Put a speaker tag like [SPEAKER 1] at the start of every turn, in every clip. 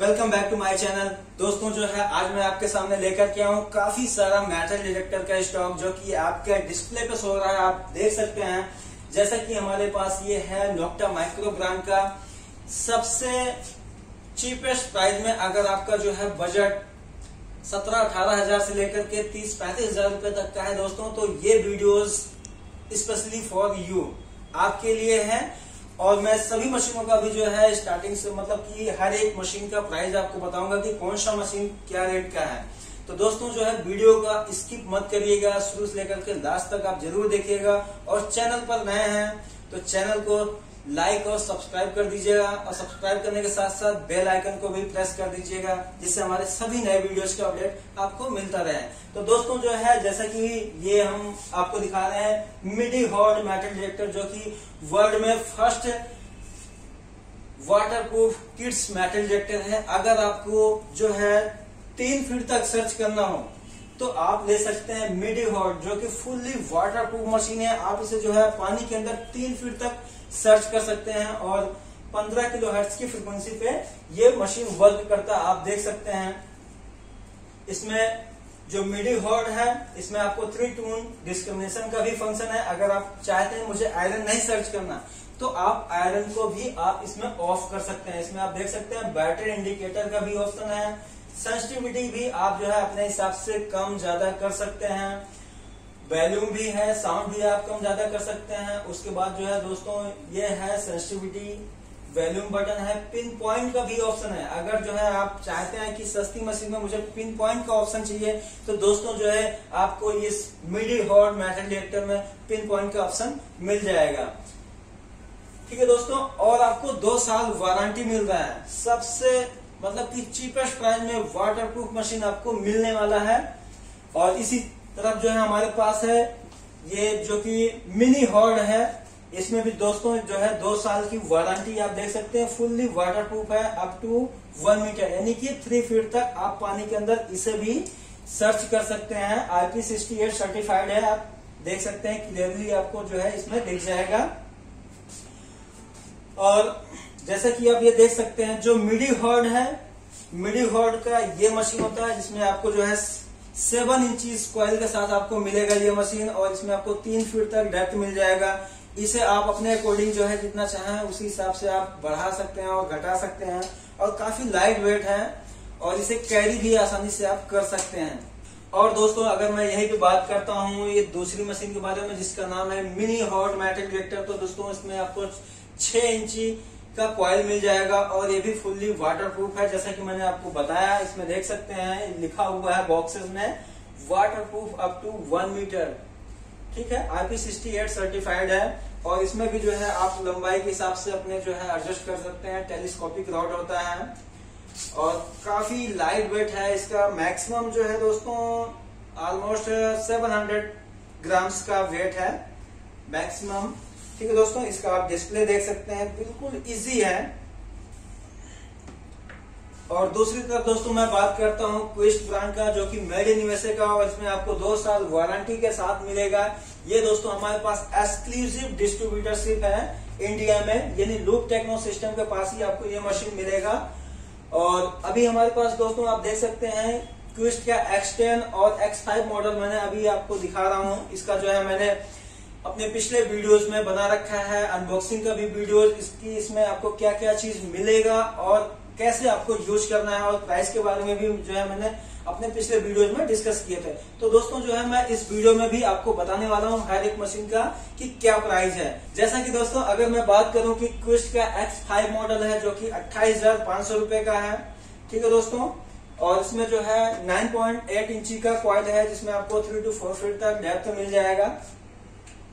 [SPEAKER 1] Back to my channel दोस्तों, जो है, आज मैं आपके सामने लेकर के आऊँ काफ़ी सारा मेटल डिटेक्टर का स्टॉक जो कि आपके डिस्प्ले पे सो रहा है। आप देख सकते हैं, जैसा कि हमारे पास ये है नोक्टा माइक्रो ब्रांड का। सबसे चीपेस्ट प्राइस में अगर आपका जो है बजट सत्रह अठारह हज़ार से लेकर के तीस पैंतीस हज़ार रूपए तक का है दोस्तों तो ये वीडियोस स्पेशली फॉर यू आपके लिए है और मैं सभी मशीनों का भी जो है स्टार्टिंग से मतलब कि हर एक मशीन का प्राइस आपको बताऊँगा कि कौन सा मशीन क्या रेट का है। तो दोस्तों जो है वीडियो का स्किप मत करिएगा, शुरू से लेकर के लास्ट तक आप ज़रूर देखिएगा और चैनल पर नए हैं तो चैनल को लाइक और सब्सक्राइब कर दीजिएगा और सब्सक्राइब करने के साथ साथ बेल आइकन को भी प्रेस कर दीजिएगा, जिससे हमारे सभी नए वीडियोस का अपडेट आपको मिलता रहे। तो दोस्तों, जो है, जैसा कि ये हम आपको दिखा रहे हैं मिडी हॉट मेटल डिटेक्टर जो कि वर्ल्ड में first waterproof kids metal detector है। अगर आपको जो है, तीन फीट तक सर्च करना हो तो आप ले सकते हैं मिडी हॉट जो कि फुल्ली वाटर प्रूफ मशीन है। आप इसे जो है, पानी के अंदर तीन फीट तक सर्च कर सकते हैं और 15 किलो हर्ट्ज की फ्रिक्वेंसी पे ये मशीन वर्क करता आप देख सकते हैं। इसमें जो मिडी हॉर्ड है, इसमें आपको थ्री टून डिस्क्रिमिनेशन का भी फ़ंक्शन है। अगर आप चाहते हैं मुझे आयरन नहीं सर्च करना तो आप आयरन को भी आप इसमें ऑफ़ कर सकते हैं। इसमें आप देख सकते हैं, बैटरी इंडिकेटर का भी ऑप्शन है। सेंसिटिविटी भी आप जो है अपने हिसाब से कम, ज़्यादा कर सकते हैं। वैल्यूम भी है, साउंड भी आप कम ज़्यादा कर सकते हैं। उसके बाद जो है दोस्तों, ये है सेंसिटिविटी वैल्यूम बटन है। पिन पॉइंट का भी ऑप्शन है। अगर जो है आप चाहते हैं कि सस्ती मशीन में मुझे पिन पॉइंट का ऑप्शन चाहिए तो दोस्तों जो है आपको इस मिडी हॉट मेटल डिटेक्टर में पिन पॉइंट का ऑप्शन मिल जाएगा। ठीक है दोस्तों, और आपको दो साल वारंटी मिल रहा है। सबसे मतलब कि चीपेस्ट प्राइस में वाटर प्रूफ मशीन आपको मिलने वाला है। और इसी तरफ़ जो है हमारे पास है, ये जो कि मिनी हॉर्ड है। इसमें भी दोस्तों, जो है दो साल की वारंटी आप देख सकते हैं, फुल्ली वाटर प्रूफ है अप टू वन मीटर यानी कि थ्री फीट तक आप पानी के अंदर इसे भी सर्च कर सकते हैं। आईपी सिक्सटी एट सर्टिफाइड है, आप देख सकते हैं क्लियरली आपको जो है इसमें दिख जाएगा। और जैसा कि आप ये देख सकते हैं, जो मिडी हॉर्ड है, मिडी हॉर्ड का ये मशीन होता है, जिसमें आपको जो है सेवन इंची कॉइल के साथ आपको मिलेगा ये मशीन और इसमें आपको तीन फीट तक डेप्थ मिल जाएगा। इसे आप अपने अकॉर्डिंग जो है जितना चाहें उसी हिसाब से आप बढ़ा सकते हैं और घटा सकते हैं और काफ़ी लाइट वेट है और इसे कैरी भी आसानी से आप कर सकते हैं। और दोस्तों, अगर मैं यही पे बात करता हूँ, ये दूसरी मशीन के बारे में जिसका नाम है मिनी हॉट मैट्रिक डिटेक्टर तो दोस्तों, इसमें आपको छह इंची का कॉयल मिल जाएगा और ये भी फुल्ली वाटर प्रूफ है, जैसा कि मैंने आपको बताया, इसमें देख सकते हैं, लिखा हुआ है बॉक्सेस में waterproof up to one metre ठीक है? आईपी सिक्सटी एट सर्टिफाइड है और इसमें भी जो है, आप लंबाई के हिसाब से अपने जो है एडजस्ट कर सकते हैं। टेलीस्कोपिक रॉड होता है और काफ़ी लाइट वेट है इसका। मैक्सिमम जो है दोस्तों ऑलमोस्ट 700 ग्राम्स का वेट है। मैक्सिमम ठीक है दोस्तों, इसका आप डिस्प्ले देख सकते हैं। बिल्कुल इजी है। और दूसरी तरफ़ दोस्तों, मैं बात करता हूँ क्विस्ट ब्रांड का, जो कि मेड इन यूएसए का और इसमें आपको दो साल वारंटी के साथ मिलेगा। ये दोस्तों, हमारे पास एक्सक्लूसिव डिस्ट्रीब्यूटरशिप है इंडिया में। यानी लूप टेक्नो सिस्टम के पास ही आपको ये मशीन मिलेगा। और अभी हमारे पास दोस्तों, आप देख सकते हैं क्विस्ट का एक्स टेन और एक्स फाइव मॉडल मैंने अभी आपको दिखा रहा हूँ। इसका जो है, मैंने अपने पिछले वीडियोस में बना रखा है अनबॉक्सिंग का भी वीडियो इसकी, इसमें आपको क्या क्या चीज़ मिलेगा और कैसे आपको यूज़ करना है और प्राइस के बारे में भी जो है मैंने अपने पिछले वीडियोस में डिस्कस किए थे। तो दोस्तों, जो है मैं इस वीडियो में भी आपको बताने वाला हूँ, हर एक मशीन का, कि क्या प्राइस है। जैसा कि दोस्तों, अगर मैं बात करूँ कि क्विस्ट का एक्स फाइव मॉडल है, जो कि अट्ठाईस हज़ार पाँच सौ रुपए का है, ठीक है दोस्तों? और इसमें जो है 9.8 इंची का क्वाइल है, जिसमें आपको थ्री टू फोर फीट तक डेप्थ मिल जाएगा।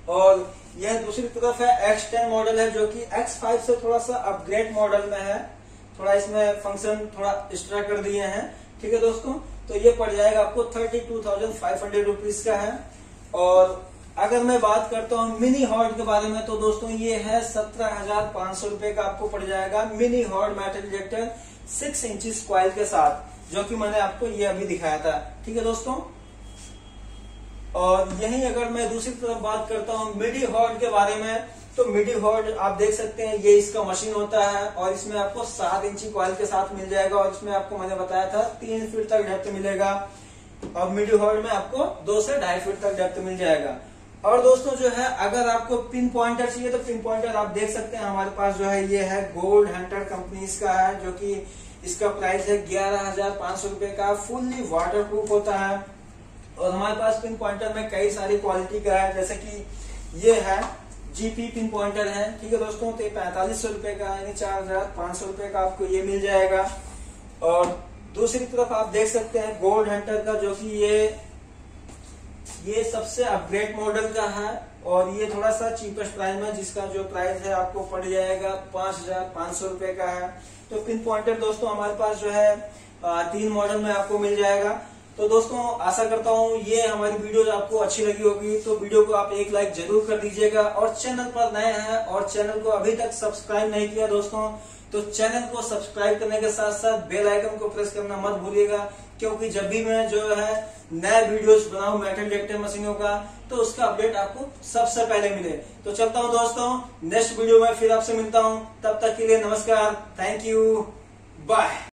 [SPEAKER 1] और यह दूसरी तरफ़ है एक्स टेन मॉडल है जो कि एक्स फाइव से थोड़ा सा अपग्रेड मॉडल में है। थोड़ा इसमें फ़ंक्शन थोड़ा एक्स्ट्रा कर दिए हैं। ठीक है दोस्तों? तो ये पड़ जाएगा आपको thirty two thousand five hundred rupees का है। और अगर मैं बात करता हूँ मिनी हॉर्ड के बारे में तो दोस्तों ये है सत्रह हज़ार पाँच सौ रुपए का आपको पड़ जाएगा mini hoard metal detector six इंची क्वाइल के साथ, जो कि मैंने आपको ये अभी दिखाया था। ठीक है दोस्तों? और यही अगर मैं दूसरी तरफ़ बात करता हूँ मिडी हॉर्ड के बारे में तो मिडी हॉर्ड आप देख सकते हैं, ये इसका मशीन होता है और इसमें आपको सात इंची कॉयल के साथ मिल जाएगा और इसमें आपको मैंने बताया था, तीन फीट तक डेप्थ मिलेगा। और मिडी हॉर्ड में आपको दो से ढाई फीट तक डेप्थ मिल जाएगा। और दोस्तों जो है, अगर आपको पिन पॉइंटर चाहिए तो पिन पॉइंटर आप देख सकते हैं, हमारे पास जो है, ये है गोल्ड हंटर कंपनी का है, जो कि इसका प्राइस है ग्यारह हज़ार पाँच सौ रुपए का फुल्ली वाटर प्रूफ होता है। और हमारे पास पिन पॉइंटर में कई सारी क्वालिटी का है, जैसे कि ये है जीपी पिन पॉइंटर है, ठीक है दोस्तों? तो पैंतालीस सौ रुपए का यानी चार हज़ार पाँच सौ रुपए का आपको ये मिल जाएगा। और दूसरी तरफ़ आप देख सकते हैं गोल्ड हंटर का, जो कि ये ये सबसे अपग्रेड मॉडल का है, और ये थोड़ा सा चीपेस्ट प्राइस में जिसका जो प्राइस है आपको पड़ जाएगा पाँच हज़ार पाँच सौ रुपए का है। तो पिन पॉइंटर दोस्तों, हमारे पास जो है तीन मॉडल में आपको मिल जाएगा। तो दोस्तों, आशा करता हूँ ये हमारी वीडियो आपको अच्छी लगी होगी तो वीडियो को आप एक लाइक ज़रूर कर दीजिएगा और चैनल पर नए हैं और चैनल को अभी तक सब्सक्राइब नहीं किया दोस्तों तो चैनल को सब्सक्राइब करने के साथ साथ बेल आइकन को प्रेस करना मत भूलिएगा, क्योंकि जब भी मैं जो है नए वीडियोस बनाऊ मेटल डिटेक्टर मशीनों का तो उसका अपडेट आपको सबसे पहले मिले। तो चलता हूँ दोस्तों नेक्स्ट वीडियो में फिर आपसे मिलता हूँ, तब तक के लिए नमस्कार थैंक यू बाय